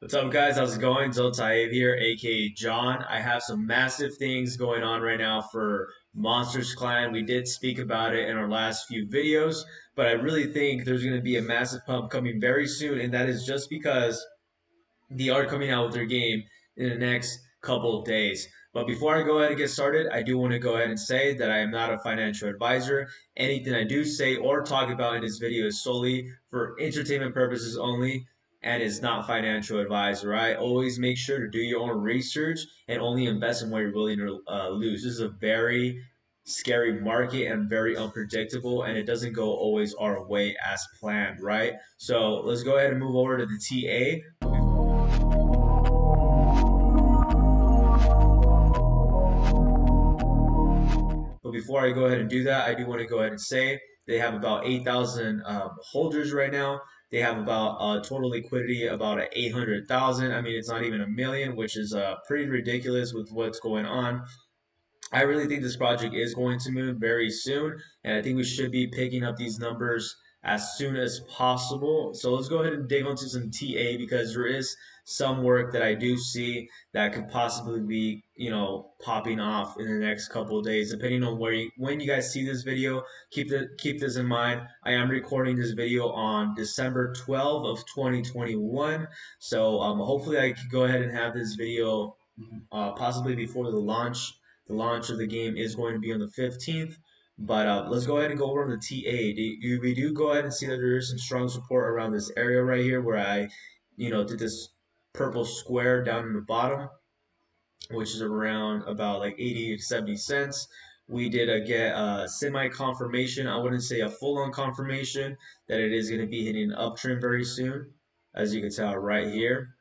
What's up, guys? How's it going? Xultaif here, aka Jon. I have some massive things going on right now for Monsters Clan. We did speak about it in our last few videos, but I really think there's going to be a massive pump coming very soon, and that is just because they are coming out with their game in the next couple of days. But before I go ahead and get started, I do want to go ahead and say that I am not a financial advisor. Anything I do say or talk about in this video is solely for entertainment purposes only and is not financial advice, right? Always make sure to do your own research and only invest in what you're willing to uh, lose. This is a very scary market and very unpredictable, and it doesn't go always our way as planned, right? So let's go ahead and move over to the TA. But before I go ahead and do that, I do want to go ahead and say they have about 8,000 um, holders right now. They have about uh, total liquidity about 800,000. I mean, it's not even a million, which is uh, pretty ridiculous with what's going on. I really think this project is going to move very soon, and I think we should be picking up these numbers as soon as possible. So let's go ahead and dig into some TA because there is some work that I do see that could possibly be, you know, popping off in the next couple of days, depending on where you, when you guys see this video. Keep the, keep this in mind. I am recording this video on December 12 of 2021, so um, hopefully I can go ahead and have this video uh, possibly before the launch. The launch of the game is going to be on the 15th. But uh, let's go ahead and go over on the TA. We do go ahead and see that there is some strong support around this area right here where I, you know, did this purple square down in the bottom, which is around about like 80 to 70 cents. We did uh, get a semi-confirmation. I wouldn't say a full-on confirmation that it is going to be hitting an uptrend very soon, as you can tell right here.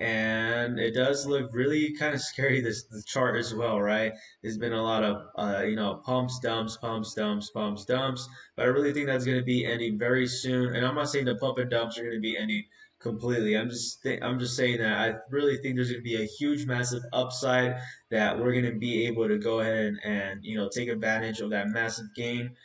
And it does look really kind of scary this the chart as well right? There's been a lot of uh, you know pumps dumps pumps dumps pumps dumps. But i really think that's going to be ending very soon. And i'm not saying the pump and dumps are going to be ending completely. I'm just i'm just saying that i really think there's going to be a huge massive upside that we're going to be able to go ahead and, and you know take advantage of that massive gain.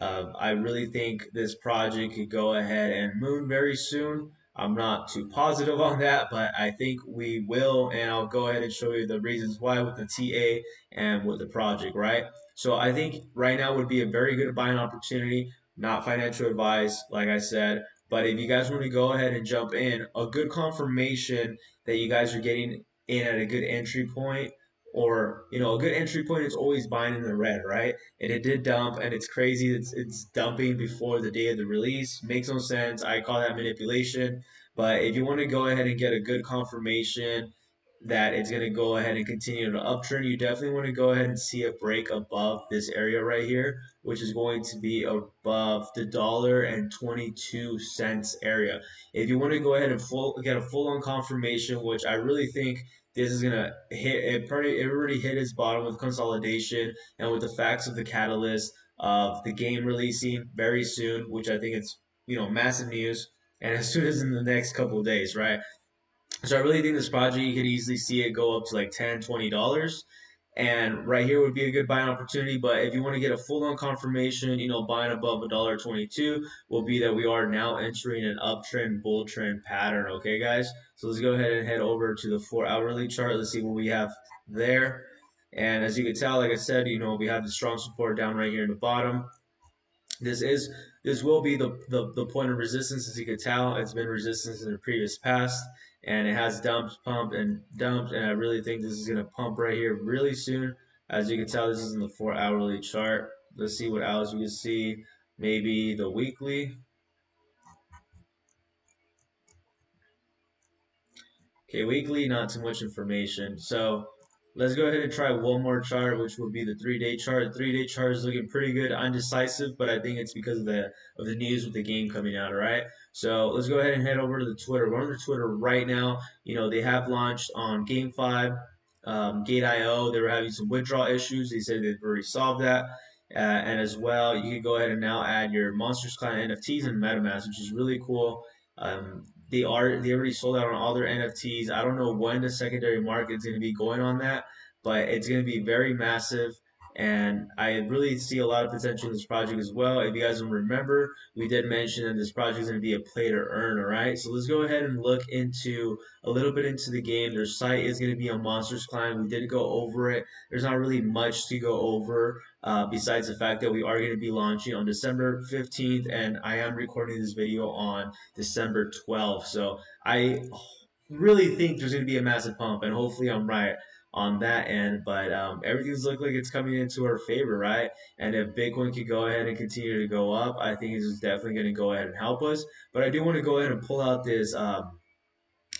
Uh, i really think this project could go ahead and moon very soon I'm not too positive on that, but I think we will, and I'll go ahead and show you the reasons why with the TA and with the project, right? So I think right now would be a very good buying opportunity, not financial advice, like I said, but if you guys want to go ahead and jump in, a good confirmation that you guys are getting in at a good entry point or you know a good entry point is always buying in the red right? And it did dump and it's crazy it's, it's dumping before the day of the release. Makes no sense. I call that manipulation. But if you want to go ahead and get a good confirmation that it's going to go ahead and continue to uptrend, you definitely want to go ahead and see a break above this area right here, which is going to be above the dollar and 22 cents area. If you want to go ahead and full, get a full on confirmation, which I really think this is gonna hit it. Pretty, it already hit its bottom with consolidation and with the facts of the catalyst of the game releasing very soon, which I think it's you know massive news, and as soon as in the next couple days, right? So I really think this project, you could easily see it go up to like $10, $20. And right here would be a good buying opportunity. But if you want to get a full on confirmation, you know, buying above a dollar twenty-two will be that we are now entering an uptrend, bull trend pattern. Okay, guys. So let's go ahead and head over to the four hourly chart. Let's see what we have there. And as you can tell, like I said, you know, we have the strong support down right here in the bottom. This is this will be the, the, the point of resistance, as you can tell. It's been resistance in the previous past and it has dumps, pump, and dumped. And I really think this is going to pump right here really soon. As you can tell, this is in the four hourly chart. Let's see what else we can see. Maybe the weekly. Okay, weekly, not too much information. So Let's go ahead and try one more chart, which will be the three-day chart. Three-day chart is looking pretty good, undecisive, but I think it's because of the of the news with the game coming out. All right, so let's go ahead and head over to the Twitter. We're on the Twitter right now. You know they have launched on Game Five, um, Gate.io. They were having some withdrawal issues. They said they've already solved that. Uh, and as well, you can go ahead and now add your Monsters Clan NFTs and MetaMask, which is really cool. Um, they are they already sold out on all their NFTs. I don't know when the secondary market is going to be going on that, but it's going to be very massive. And I really see a lot of potential in this project as well. If you guys remember, we did mention that this project is going to be a play to earn, all right? So let's go ahead and look into a little bit into the game. Their site is going to be a Monsters Clan. We did go over it. There's not really much to go over uh, besides the fact that we are going to be launching on December 15th, and I am recording this video on December 12th. So I really think there's going to be a massive pump, and hopefully I'm right on that end. But um, everything's looking like it's coming into our favor, right? And if Bitcoin could go ahead and continue to go up, I think it's definitely going to go ahead and help us. But I do want to go ahead and pull out this. Um,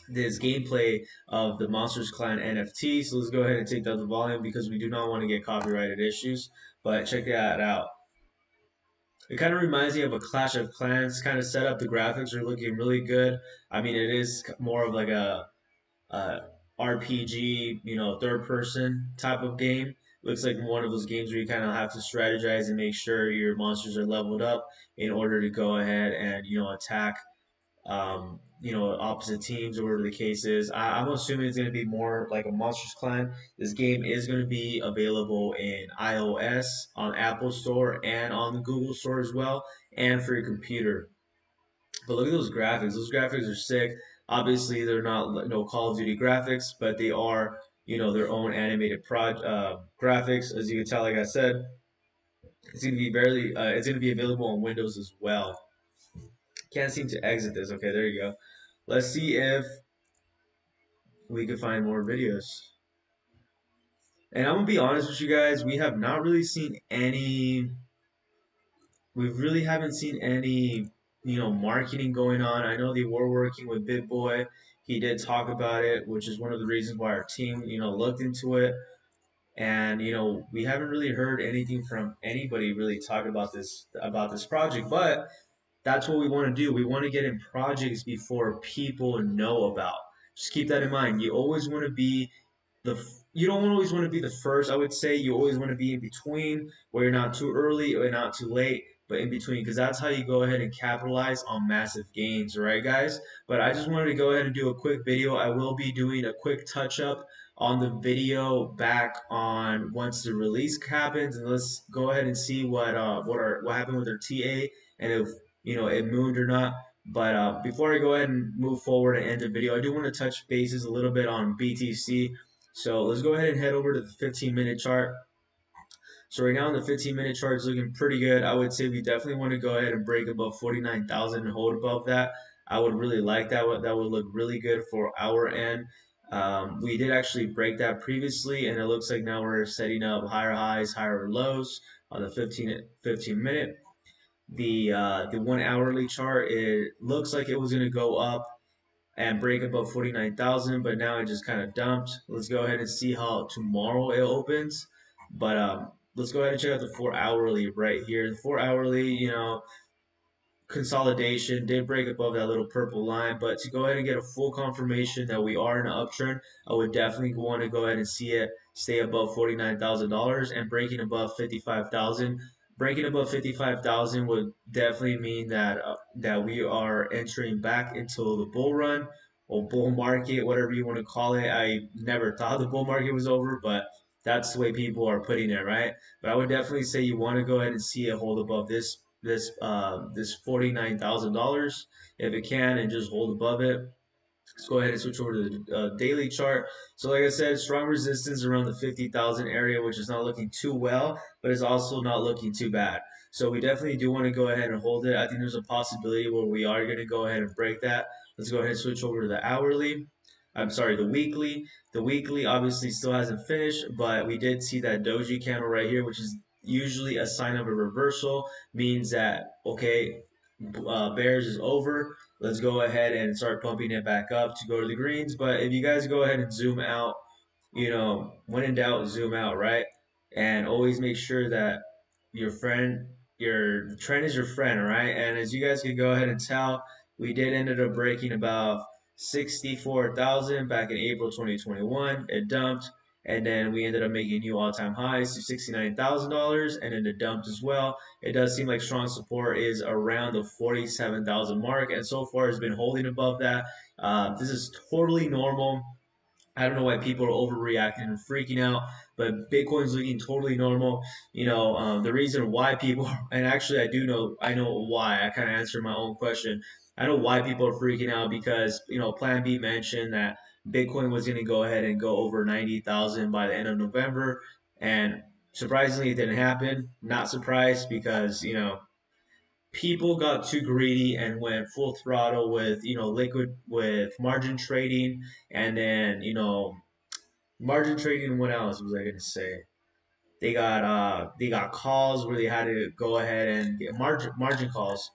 this gameplay of the Monsters Clan NFT. So let's go ahead and take down the volume because we do not want to get copyrighted issues. But check that out. It kind of reminds me of a Clash of Clans kind of setup. The graphics are looking really good. I mean, it is more of like a, a RPG, you know, third person type of game. Looks like one of those games where you kind of have to strategize and make sure your monsters are leveled up in order to go ahead and you know attack um, you know, opposite teams or whatever the case is. I, am assuming it's going to be more like a Monsters Clan. This game is going to be available in iOS, on Apple Store, and on the Google Store as well, and for your computer. But look at those graphics. Those graphics are sick. Obviously, they're not no Call of Duty graphics, but they are, you know, their own animated pro uh, graphics. As you can tell, like I said, it's to be barely. Uh, it's to be available on Windows as well. Can't seem to exit this. Okay, there you go. Let's see if we can find more videos. And I'm gonna be honest with you guys, we have not really seen any. We really haven't seen any, you know, marketing going on. I know they were working with BitBoy. He did talk about it, which is one of the reasons why our team, you know, looked into it. And you know, we haven't really heard anything from anybody really talking about this about this project. But that's what we want to do. We want to get in projects before people know about. Just keep that in mind. You always want to be the you don't always want to be the first. I would say you always want to be in between, where you're not too early or not too late, but in between, because that's how you go ahead and capitalize on massive gains, right, guys? But I just wanted to go ahead and do a quick video. I will be doing a quick touch up on the video back on once the release happens, and let's go ahead and see what uh what are what happened with our TA and if you know, it moved or not. But uh, before I go ahead and move forward and end the video, I do want to touch bases a little bit on BTC. So let's go ahead and head over to the 15 minute chart. So right now the 15 minute chart is looking pretty good. I would say we definitely want to go ahead and break above 49,000 and hold above that. I would really like that. That would look really good for our end. Um, we did actually break that previously, and it looks like now we're setting up higher highs, higher lows on the 15 15 minute the uh, the one hourly chart, it looks like it was going to go up and break above 49,000, but now it just kind of dumped. Let's go ahead and see how tomorrow it opens. But um, let's go ahead and check out the four hourly right here. The four hourly, you know, consolidation did break above that little purple line, but to go ahead and get a full confirmation that we are in an uptrend, I would definitely want to go ahead and see it stay above $49,000 and breaking above 55,000 breaking above 55,000 would definitely mean that uh, that we are entering back into the bull run or bull market, whatever you want to call it. I never thought the bull market was over, but that's the way people are putting it, right? But I would definitely say you want to go ahead and see it hold above this this uh, this forty nine thousand dollars if it can, and just hold above it. Let's go ahead and switch over to the uh, daily chart. So like I said, strong resistance around the 50,000 area, which is not looking too well, but it's also not looking too bad. So we definitely do want to go ahead and hold it. I think there's a possibility where we are going to go ahead and break that. Let's go ahead and switch over to the hourly. I'm sorry, the weekly. The weekly obviously still hasn't finished, but we did see that doji candle right here, which is usually a sign of a reversal, means that, okay, uh, bears is over let's go ahead and start pumping it back up to go to the greens. But if you guys go ahead and zoom out, you know, when in doubt, zoom out, right? And always make sure that your friend, your trend is your friend, right? And as you guys can go ahead and tell, we did ended up breaking about 64,000 back in April 2021. It dumped and then we ended up making new all-time highs to $69,000 and then it dumped as well. It does seem like strong support is around the 47,000 mark and so far has been holding above that. Uh, this is totally normal. I don't know why people are overreacting and freaking out, but but Bitcoin's looking totally normal. You know, um, the reason why people, and actually I do know, I know why. I kind of answered my own question. I know why people are freaking out because you know PlanB mentioned that Bitcoin was going to go ahead and go over ninety thousand by the end of November, and surprisingly it didn't happen. Not surprised because you know people got too greedy and went full throttle with you know liquid with margin trading and then you know margin trading what else was i going to say they got uh they got calls where they had to go ahead and get margin margin calls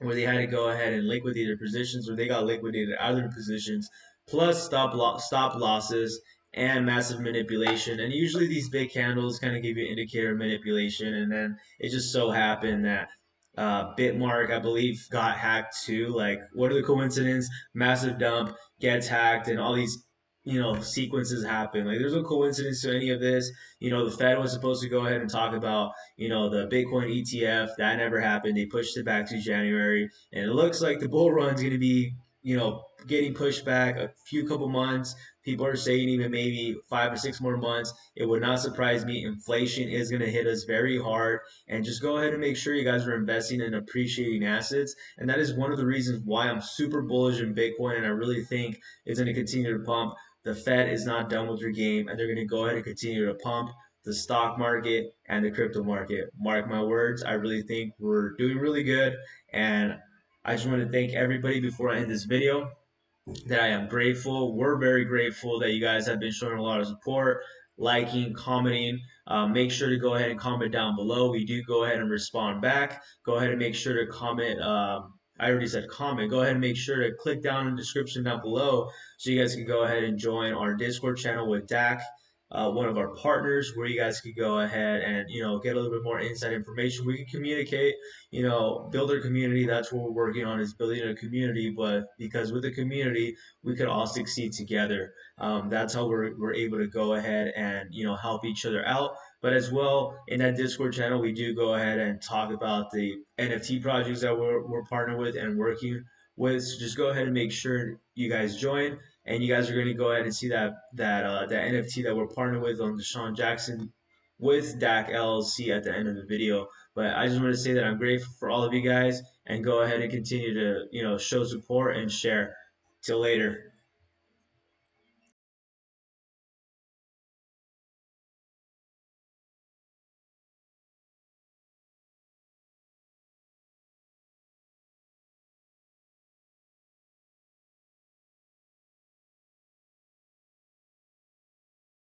where they had to go ahead and liquidate their positions or they got liquidated out of their positions plus stop lo- stop losses and massive manipulation and usually these big candles kind of give you indicator manipulation and then it just so happened that uh, BitMart, I believe, got hacked too. Like, what are the coincidences? Massive dump gets hacked, and all these, you know, sequences happen. Like, there's no coincidence to any of this. You know, the Fed was supposed to go ahead and talk about, you know, the Bitcoin ETF. That never happened. They pushed it back to January, and it looks like the bull run's going to be, you know, getting pushed back a few couple months. People are saying even maybe five or six more months. It would not surprise me. Inflation is going to hit us very hard. And just go ahead and make sure you guys are investing in appreciating assets. And that is one of the reasons why I'm super bullish in Bitcoin. And I really think it's going to continue to pump. The Fed is not done with your game, and they're going to go ahead and continue to pump the stock market and the crypto market. Mark my words, I really think we're doing really good. And I just want to thank everybody before I end this video that I am grateful. We're very grateful that you guys have been showing a lot of support, liking, commenting. Um, make sure to go ahead and comment down below. We do go ahead and respond back. Go ahead and make sure to comment. Um, I already said comment. Go ahead and make sure to click down in the description down below so you guys can go ahead and join our Discord channel with Dak uh, one of our partners where you guys could go ahead and you know get a little bit more inside information. We can communicate you know build our community. That's what we're working on is building a community. But because with the community we could all succeed together. Um, that's how we're, we're able to go ahead and you know help each other out but as well in that discord channel we do go ahead and talk about the nft projects that we're, we're partnered with and working with so just go ahead and make sure you guys join and you guys are going to go ahead and see that that uh, that NFT that we're partnered with on DeSean Jackson with Dak LLC at the end of the video. But I just want to say that I'm grateful for all of you guys and go ahead and continue to you know show support and share. Till later.